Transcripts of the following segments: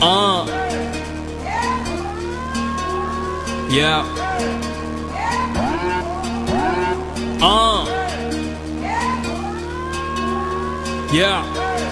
Uh. Yeah. Uh. Yeah.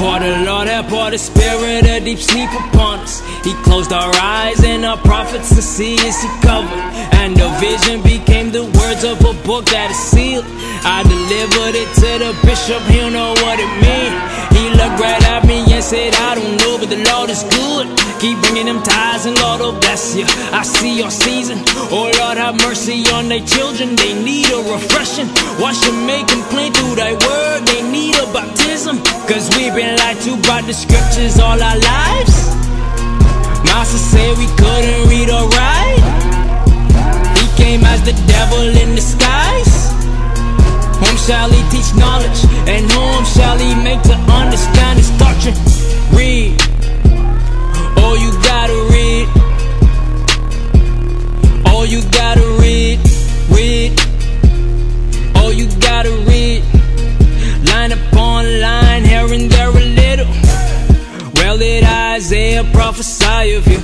For the Lord have poured the spirit of deep sleep upon us. He closed our eyes and our prophets to see as he covered. And the vision became the words of a book that is sealed. I delivered it to the bishop, he'll know what it means. He looked right at me and said, I don't know, but the Lord is good. Keep bringing them ties and Lord will bless you. I see your season. Oh Lord, have mercy on their children. They need a refreshing. Wash them, make them clean through thy word. They a. Cause we've been lied to by the scriptures all our lives. Master said we couldn't read or write. He came as the devil in disguise. Whom shall he teach knowledge? And whom shall he make to understand his doctrine? Read. Isaiah prophesy of you?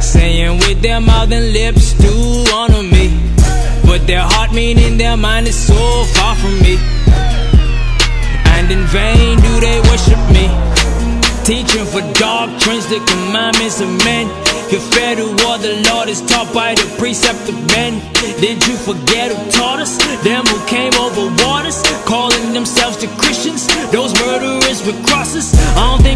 Saying with their mouth and lips do honor me. But their heart, meaning their mind, is so far from me. And in vain do they worship me. Teaching for doctrines, the commandments of men. You Compare to what the Lord is taught by the precept of men. Did you forget who taught us? Them who came over waters, calling themselves the Christians. Those murderers with crosses. I don't think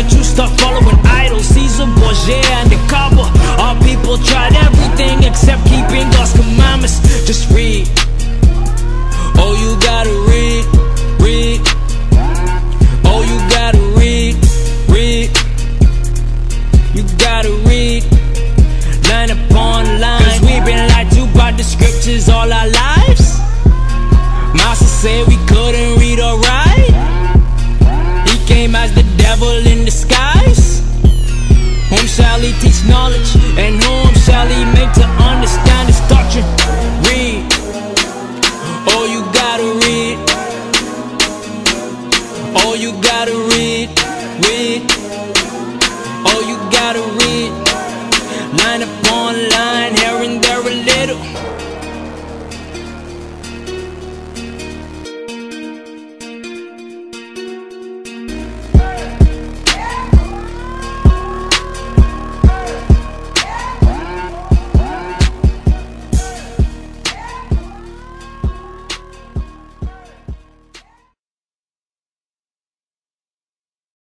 But you start following idols, Caesar, Borgia, and the Kaaba. Our people tried everything except keeping God's commandments. Just read. Oh, you gotta read, read. Oh, you gotta read, read. You gotta read, line upon line. Cause we've been lied to by the scriptures all our lives. Master said we couldn't read or write. He came as the devil in gotta read, read. All you gotta read. Line upon line, here and there a little.